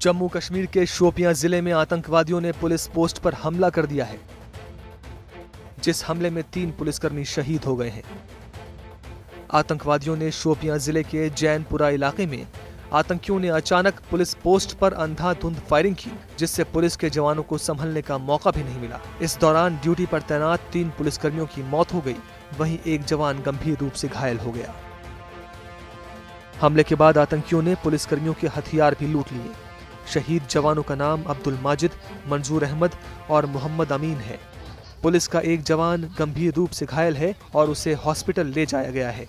जम्मू कश्मीर के शोपियाँ ज़िले में आतंकवादियों ने पुलिस पोस्ट पर हमला कर दिया है, जिस हमले में तीन पुलिसकर्मी शहीद हो गए हैं। आतंकवादियों ने शोपियाँ ज़िले के जैनपुरा इलाके में आतंकियों ने अचानक पुलिस पोस्ट पर अंधाधुंध फायरिंग की, जिससे पुलिस के जवानों को संभलने का मौका भी नहीं मिला। इस दौरान ड्यूटी पर तैनात तीन पुलिसकर्मियों की मौत हो गई। वहीं एक जवान गंभीर रूप से घायल हो गया। हमले के बाद आतंकियों ने पुलिसकर्मियों के हथियार भी लूट लिए। शहीद जवानों का नाम अब्दुल माजिद, मंजूर अहमद और मोहम्मद अमीन है। पुलिस का एक जवान गंभीर रूप से घायल है और उसे हॉस्पिटल ले जाया गया है।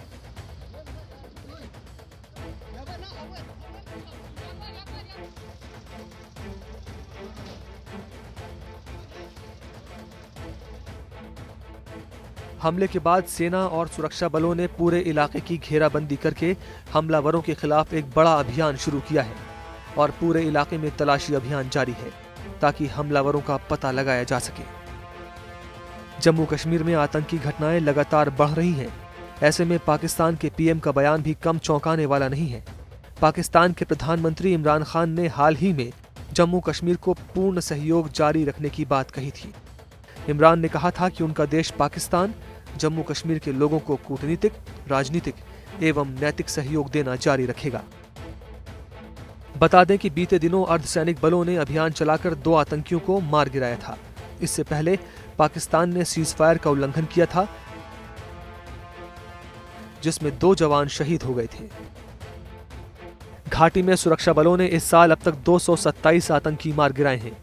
हमले के बाद सेना और सुरक्षा बलों ने पूरे इलाके की घेराबंदी करके हमलावरों के खिलाफ एक बड़ा अभियान शुरू किया है और पूरे इलाके में तलाशी अभियान जारी है ताकि हमलावरों का पता लगाया जा सके। जम्मू कश्मीर में आतंकी घटनाएँ लगातार बढ़ रही हैं। ऐसे में पाकिस्तान के पीएम का बयान भी कम चौंकाने वाला नहीं है। पाकिस्तान के प्रधानमंत्री इमरान खान ने हाल ही में जम्मू कश्मीर को पूर्ण सहयोग जारी रखने की बात कही थी। इमरान ने कहा था कि उनका देश पाकिस्तान जम्मू कश्मीर के लोगों को कूटनीतिक, राजनीतिक एवं नैतिक सहयोग देना जारी रखेगा। बता दें कि बीते दिनों अर्धसैनिक बलों ने अभियान चलाकर दो आतंकियों को मार गिराया था। इससे पहले पाकिस्तान ने सीज फायर का उल्लंघन किया था, जिसमें दो जवान शहीद हो गए थे। घाटी में सुरक्षा बलों ने इस साल अब तक 227 आतंकी मार गिराए हैं।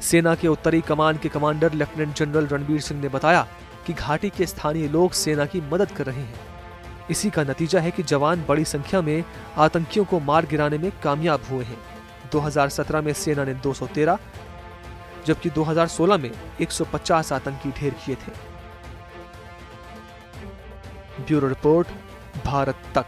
सेना के उत्तरी कमान के commander lieutenant general Ranbir Singh ने बताया कि घाटी के स्थानीय लोग सेना की मदद कर रहे हैं। इसी का नतीजा है कि जवान बड़ी संख्या में आतंकियों को मार गिराने में कामयाब हुए हैं। 2017 में सेना ने 213 जबकि 2016 में 150 आतंकी ढेर किए थे। ब्यूरो रिपोर्ट, भारत तक।